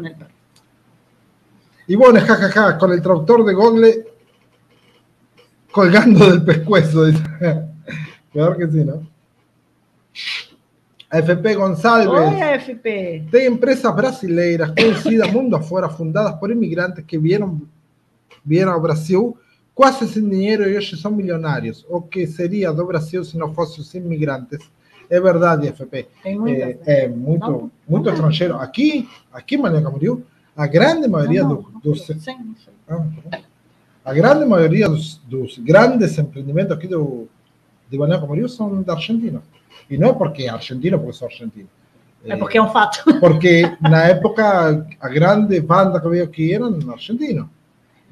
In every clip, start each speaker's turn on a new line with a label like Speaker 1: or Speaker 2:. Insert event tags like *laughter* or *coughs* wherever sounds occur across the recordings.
Speaker 1: con el perro.
Speaker 2: Y bueno, jajaja, con el traductor de Google colgando del pescuezo. Claro *laughs* que sí, ¿no? AFP González.
Speaker 1: Oi, AFP.
Speaker 2: Tem empresas brasileiras conhecidas *coughs* mundo afora, fundadas por imigrantes que vieram, vieram ao Brasil quase sem dinheiro e hoje são milionários. O que seria do Brasil se não fossem os imigrantes? É verdade, FP.
Speaker 1: Muitas,
Speaker 2: É,
Speaker 1: né?
Speaker 2: é muito,
Speaker 1: Não,
Speaker 2: muito
Speaker 1: não.
Speaker 2: estrangeiro. Aqui, aqui em Maria Camboriú, a grande maioria
Speaker 1: Não,
Speaker 2: do-
Speaker 1: não,
Speaker 2: dos,
Speaker 1: Sim, sei.
Speaker 2: ah, bom. a grande maioria dos, dos grandes empreendimentos aqui do, de Balneário Camboriú são da Argentina. E não porque é argentino, porque sou argentino.
Speaker 1: É porque é um fato. *laughs*
Speaker 2: Porque na época a grande banda que veio aqui eram argentinos.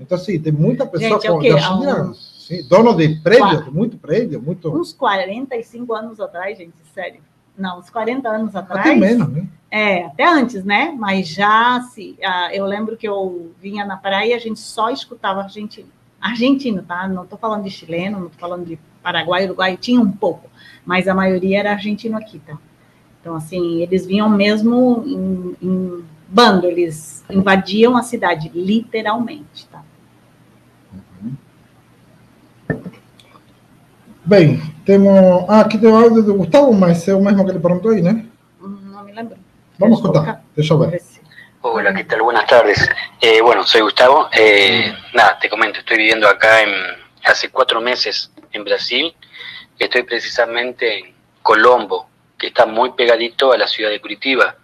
Speaker 2: Então, sim, tem muita pessoa
Speaker 1: Gente, é o
Speaker 2: com,
Speaker 1: quê?
Speaker 2: de Argentina,
Speaker 1: Há uns-
Speaker 2: sim, dono de prédio,
Speaker 1: Quatro.
Speaker 2: muito prédio, muito.
Speaker 1: Uns 45 anos atrás, gente, sério. Não, uns 40 anos atrás.
Speaker 2: Até menos, né?
Speaker 1: É, até antes, né? Mas já se. ah, eu lembro que eu vinha na praia e a gente só escutava argentino. Argentino, tá? Não estou falando de chileno, não estou falando de Paraguai, Uruguai, tinha um pouco, mas a maioria era argentino aqui, tá? Então, assim, eles vinham mesmo em, em bando, eles invadiam a cidade, literalmente, tá?
Speaker 2: Bem, temos. Ah, aqui tem o áudio do Gustavo, mas é o mesmo que ele perguntou aí, né?
Speaker 1: Não me lembro.
Speaker 2: Vamos escutar. Deixa eu ver.
Speaker 3: Hola, ¿qué tal? Buenas tardes. Eh, bueno, soy Gustavo. Eh, nada, te comento, estoy viviendo acá en, hace cuatro meses en Brasil. Estoy precisamente en Colombo, que está muy pegadito a la ciudad de Curitiba.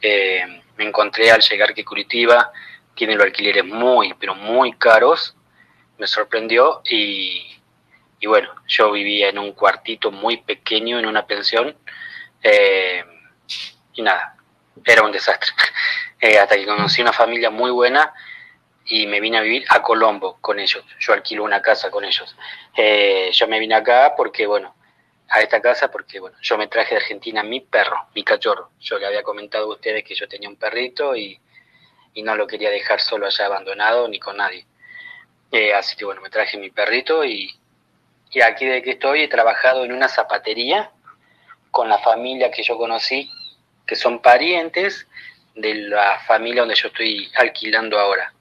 Speaker 3: Eh, me encontré al llegar que Curitiba tiene los alquileres muy, pero muy caros. Me sorprendió y, y bueno, yo vivía en un cuartito muy pequeño en una pensión. Eh, y nada, era un desastre. *laughs* Eh, hasta que conocí una familia muy buena y me vine a vivir a Colombo con ellos. Yo alquilo una casa con ellos. Eh, yo me vine acá porque, bueno, a esta casa porque, bueno, yo me traje de Argentina mi perro, mi cachorro. Yo le había comentado a ustedes que yo tenía un perrito y, y no lo quería dejar solo allá abandonado ni con nadie. Así que, bueno, me traje mi perrito y, y aquí de que estoy he trabajado en una zapatería con la familia que yo conocí, que son parientes de la familia donde yo estoy alquilando ahora.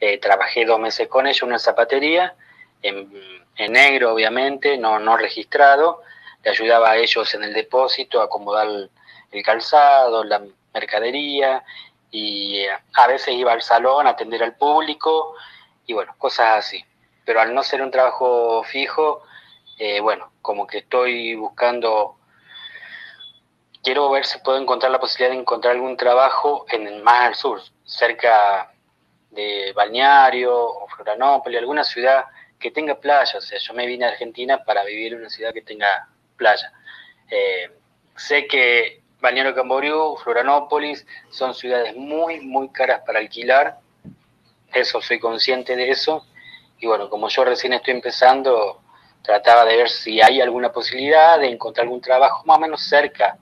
Speaker 3: Eh, trabajé dos meses con ellos en una zapatería, en, en negro obviamente, no, no registrado. Le ayudaba a ellos en el depósito, a acomodar el, calzado, la mercadería, y eh, a veces iba al salón a atender al público, y bueno, cosas así. Pero al no ser un trabajo fijo, eh, bueno, como que estoy buscando quiero ver si puedo encontrar la posibilidad de encontrar algún trabajo en más al sur, cerca de Balneario o Florianópolis, alguna ciudad que tenga playa. O sea, yo me vine a Argentina para vivir en una ciudad que tenga playa. Eh, sé que Balneario Camboriú, Florianópolis son ciudades muy, muy caras para alquilar. Eso, soy consciente de eso. Y bueno, como yo recién estoy empezando, trataba de ver si hay alguna posibilidad de encontrar algún trabajo más o menos cerca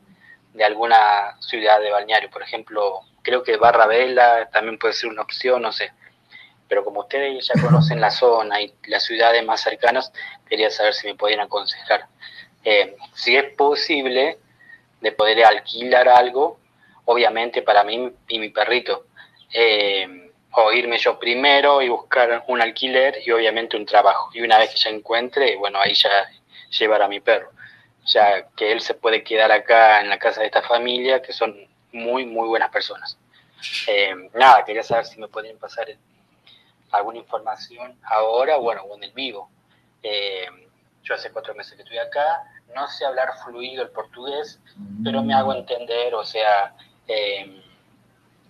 Speaker 3: de alguna ciudad de balneario. Por ejemplo, creo que Barra Vela también puede ser una opción, no sé. Pero como ustedes ya conocen la zona y las ciudades más cercanas, quería saber si me podían aconsejar. Eh, si es posible de poder alquilar algo, obviamente para mí y mi perrito. Eh, o irme yo primero y buscar un alquiler y obviamente un trabajo. Y una vez que ya encuentre, bueno, ahí ya llevar a mi perro ya que él se puede quedar acá en la casa de esta familia, que son muy, muy buenas personas. Eh, nada, quería saber si me podían pasar alguna información ahora, bueno, o en el vivo. Eh, yo hace cuatro meses que estoy acá, no sé hablar fluido el portugués, pero me hago entender, o sea, eh,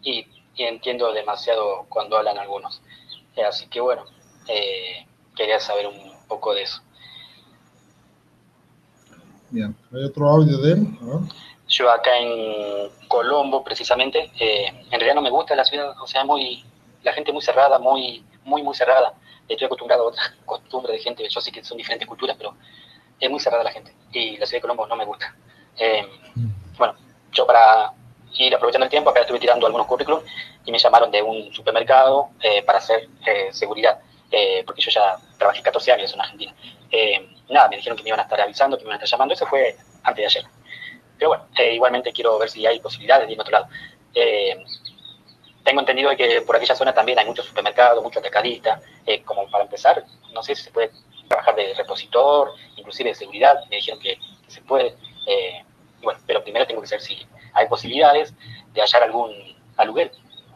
Speaker 3: y, y, entiendo demasiado cuando hablan algunos. Eh, así que bueno, eh, quería saber un poco de eso.
Speaker 2: Bien, hay otro audio de él. A ver.
Speaker 3: Yo acá en Colombo, precisamente, eh, en realidad no me gusta la ciudad, o sea, muy, la gente muy cerrada, muy, muy, muy cerrada. Estoy acostumbrado a otra *laughs* costumbre de gente, yo sé que son diferentes culturas, pero es muy cerrada la gente. Y la ciudad de Colombo no me gusta. Eh, bueno, yo para ir aprovechando el tiempo, acá estuve tirando algunos currículum y me llamaron de un supermercado eh, para hacer eh, seguridad, porque yo ya trabajé 14 años en Argentina. Eh, nada, me dijeron que me iban a estar avisando, que me iban a estar llamando, eso fue antes de ayer. Pero bueno, eh, igualmente quiero ver si hay posibilidades de ir a otro lado. Eh, tengo entendido que por aquella zona también hay muchos supermercados, muchos mercadistas. Eh, como para empezar, no sé si se puede trabajar de repositor, inclusive de seguridad, me dijeron que, se puede. Eh, bueno, pero primero tengo que saber si hay posibilidades de hallar algún aluguel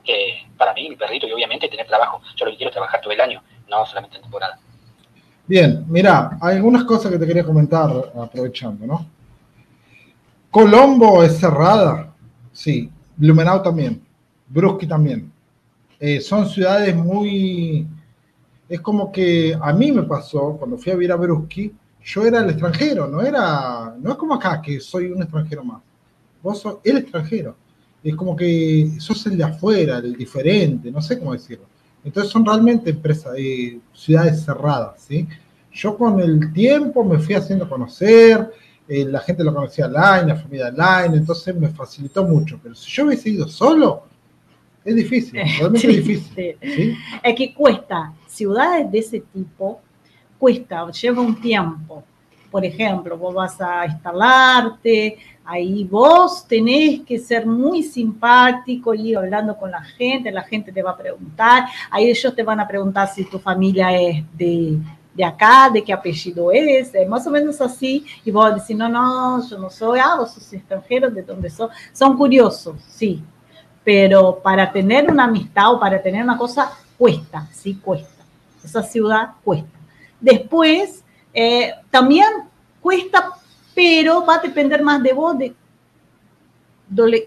Speaker 3: que para mí, mi perrito, y obviamente tener trabajo. Yo lo que quiero es trabajar todo el año, no solamente en temporada.
Speaker 2: Bien, mira, hay algunas cosas que te quería comentar aprovechando, ¿no? Colombo es cerrada, sí. Blumenau también. Brusque también. Eh, son ciudades muy... Es como que a mí me pasó, cuando fui a vivir a Brusque, yo era el extranjero, no era... No es como acá, que soy un extranjero más. Vos sos el extranjero. Es como que sos el de afuera, el diferente, no sé cómo decirlo. Entonces son realmente empresas, eh, ciudades cerradas, ¿sí? Yo con el tiempo me fui haciendo conocer, eh, la gente lo conocía online, la familia online, entonces me facilitó mucho. Pero si yo hubiese ido solo, es difícil, *laughs* realmente es difícil.
Speaker 1: Es que cuesta, ciudades de ese tipo, cuesta, lleva un tiempo. Por ejemplo, vos vas a instalarte, ahí vos tenés que ser muy simpático, ir hablando con la gente, la gente te va a preguntar, ahí ellos te van a preguntar si tu familia es de de acá, de qué apellido es, es más o menos así, y vos decís, no, no, yo no soy, ah, vos sos extranjero, ¿de dónde sos? Son curiosos, sí, pero para tener una amistad o para tener una cosa, cuesta, sí, cuesta. Esa ciudad cuesta. Después, eh, también cuesta, pero va a depender más de vos, de,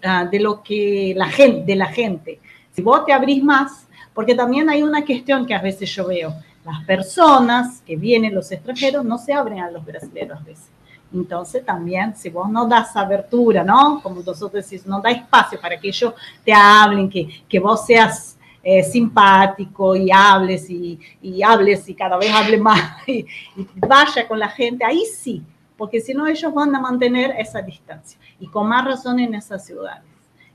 Speaker 1: ah, de lo que la gente, de la gente. Si vos te abrís más, porque también hay una cuestión que a veces yo veo, las personas que vienen, los extranjeros, no se abren a los brasileños a veces. Entonces también, si vos no das abertura, ¿no? Como nosotros decimos, no da espacio para que ellos te hablen, que, que vos seas eh, simpático y hables y, y, hables y cada vez hable más *laughs* y, y, vaya con la gente, ahí sí, porque si no ellos van a mantener esa distancia y con más razón en esas ciudades,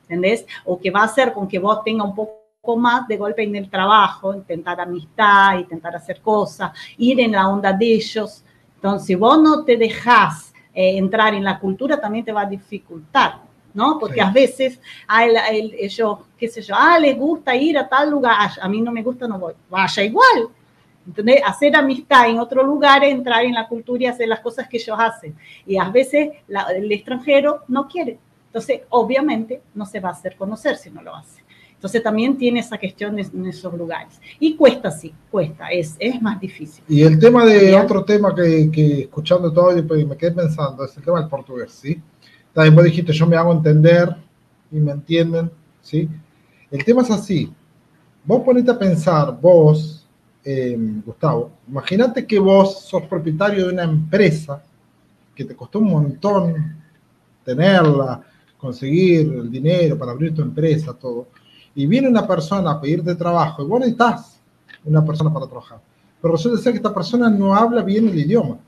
Speaker 1: ¿entendés? O que va a ser con que vos tengas un poco más de golpe en el trabajo, intentar amistad, intentar hacer cosas, ir en la onda de ellos. Entonces, si vos no te dejas eh, entrar en la cultura, también te va a dificultar, ¿no? Porque a veces a ellos, qué sé yo, ah, les gusta ir a tal lugar, a mí no me gusta, no voy, vaya igual. Entonces, hacer amistad en otro lugar, entrar en la cultura y hacer las cosas que ellos hacen. Y a veces el extranjero no quiere. Entonces, obviamente, no se va a hacer conocer si no lo hace. Entonces también tiene esa cuestión en esos lugares. Y cuesta, sí, cuesta, es, es más difícil.
Speaker 2: Y el tema de otro tema que, que escuchando todo y pues, me quedé pensando es el tema del portugués, ¿sí? También vos dijiste, yo me hago entender y me entienden, ¿sí? El tema es así. Vos ponete a pensar, vos, eh, Gustavo, imagínate que vos sos propietario de una empresa que te costó un montón tenerla, conseguir el dinero para abrir tu empresa, todo y viene una persona a pedirte trabajo y vos necesitas una persona para trabajar, pero resulta ser que esta persona no habla bien el idioma.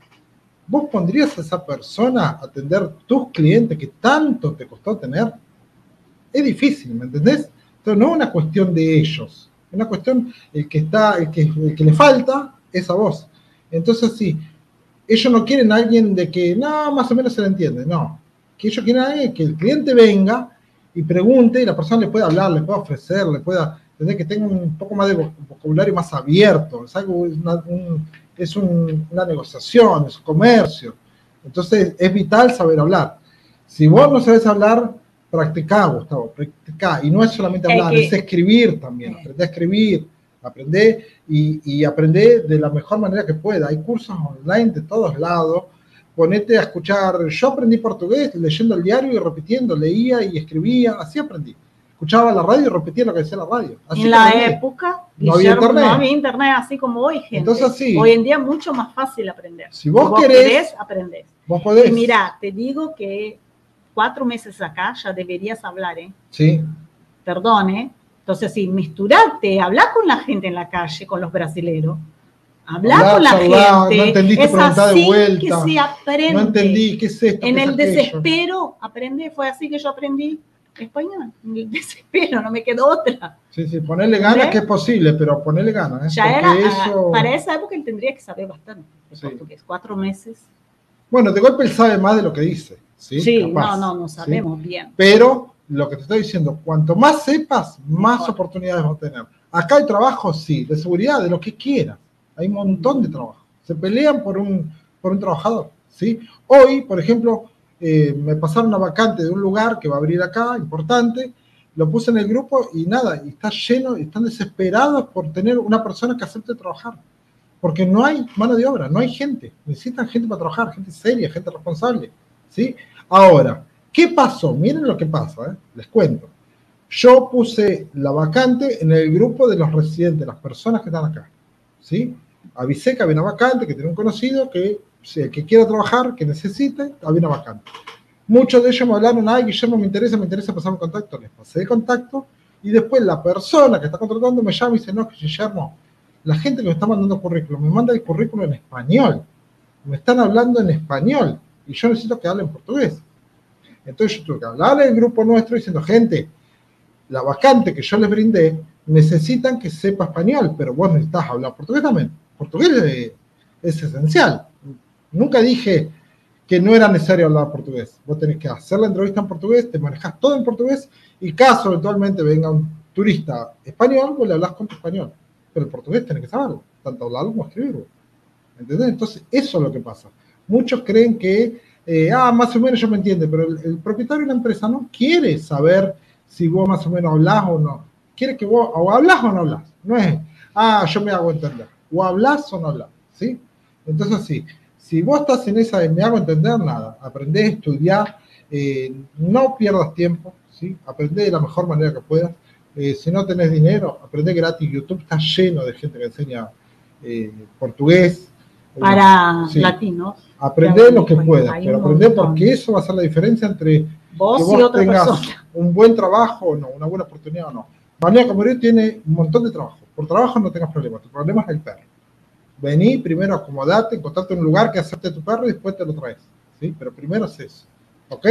Speaker 2: ¿Vos pondrías a esa persona a atender tus clientes que tanto te costó tener? Es difícil, ¿me entendés? Entonces no es una cuestión de ellos, una cuestión, el que, está, el que, el que le falta es a vos. Entonces sí, ellos no quieren a alguien de que, no, más o menos se le entiende, no. Que ellos quieren a alguien que el cliente venga y pregunte y la persona le puede hablar, le puede ofrecer, le pueda tener que tenga un poco más de vocabulario más abierto. Es, algo, una, es una negociación, es un comercio. Entonces es vital saber hablar. Si vos no sabes hablar, practica, Gustavo, practica. Y no es solamente hablar, es, escribir también. Aprende a escribir, aprende y, y aprende de la mejor manera que pueda. Hay cursos online de todos lados ponete a escuchar. Yo aprendí portugués leyendo el diario y repitiendo, leía y escribía, así aprendí. Escuchaba la radio y repetía lo que decía la radio.
Speaker 1: en la época no había, internet. no había internet así como hoy, gente.
Speaker 2: Entonces, sí.
Speaker 1: Hoy en día es mucho más fácil aprender.
Speaker 2: Si vos, querés,
Speaker 1: aprendés.
Speaker 2: Vos podés.
Speaker 1: Y mira, te digo que cuatro meses acá ya deberías hablar, ¿eh?
Speaker 2: Sí.
Speaker 1: Perdón, ¿eh? Entonces, sí, misturate, hablar con la gente en la calle, con los brasileros hablar con la gente.
Speaker 2: No entendiste es así de vuelta.
Speaker 1: que se aprende.
Speaker 2: No entendí, ¿qué es esto?
Speaker 1: En el desespero, aprende, fue así que yo aprendí español. En el *laughs* desespero, no me quedó otra.
Speaker 2: Sí, sí, ponerle ganas que es posible, pero ponerle ganas. ¿eh?
Speaker 1: Ya era, eso... para esa época él tendría que saber bastante sí. cuatro meses.
Speaker 2: Bueno, de golpe él sabe más de lo que dice. Sí,
Speaker 1: sí no, no, no sabemos
Speaker 2: ¿sí?
Speaker 1: bien.
Speaker 2: Pero lo que te estoy diciendo, cuanto más sepas, más oportunidades vas a tener. Acá hay trabajo, sí, de seguridad, de lo que quieras. Hay un montón de trabajo. Se pelean por un, por un trabajador, ¿sí? Hoy, por ejemplo, eh, me pasaron una vacante de un lugar que va a abrir acá, importante, lo puse en el grupo y nada, y está lleno, están desesperados por tener una persona que acepte trabajar. Porque no hay mano de obra, no hay gente. Necesitan gente para trabajar, gente seria, gente responsable. ¿Sí? Ahora, ¿qué pasó? Miren lo que pasa, ¿eh? les cuento. Yo puse la vacante en el grupo de los residentes, las personas que están acá. ¿sí? Avisé que había una vacante, que tenía un conocido, que, que quiera trabajar, que necesite, había una vacante. Muchos de ellos me hablaron, ay, Guillermo, me interesa, me interesa pasar un contacto. Les pasé el contacto y después la persona que está contratando me llama y dice, no, Guillermo, la gente que me está mandando currículum me manda el currículum en español. Me están hablando en español y yo necesito que hablen portugués. Entonces yo tuve que hablarle al grupo nuestro diciendo, gente, la vacante que yo les brindé, necesitan que sepa español, pero vos necesitas hablar portugués también. Portugués es, es esencial. Nunca dije, que no era necesario hablar portugués. Vos tenés que hacer la entrevista en portugués, te manejas todo en portugués y caso eventualmente venga un turista español, vos le hablas con tu español. Pero el portugués tenés que saberlo, tanto hablarlo como escribirlo. ¿Entendés? Entonces, eso es lo que pasa. Muchos creen que, eh, ah, más o menos yo me entiendo, pero el, propietario de la empresa no quiere saber si vos más o menos hablas o no. Quiere que vos o hablas o no hablas. No es, ah, yo me hago entender. O hablas o no hablas. ¿Sí? Entonces, sí si vos estás en esa de me hago entender nada, aprende, estudiar, eh, no pierdas tiempo, ¿sí? aprende de la mejor manera que puedas. Eh, si no tenés dinero, aprende gratis. YouTube está lleno de gente que enseña portugués.
Speaker 1: Para latinos.
Speaker 2: Aprende lo que puedas, pero aprende porque eso va a ser la diferencia entre
Speaker 1: vos, que vos tengas
Speaker 2: un buen trabajo o no, una buena oportunidad o no. María Comorio tiene un montón de trabajo. Por trabajo no tengas problemas, tu problema es el perro. Vení, primero acomodate, encontrarte un lugar que acepte tu perro y después te lo traes. ¿sí? Pero primero es eso. ¿Ok?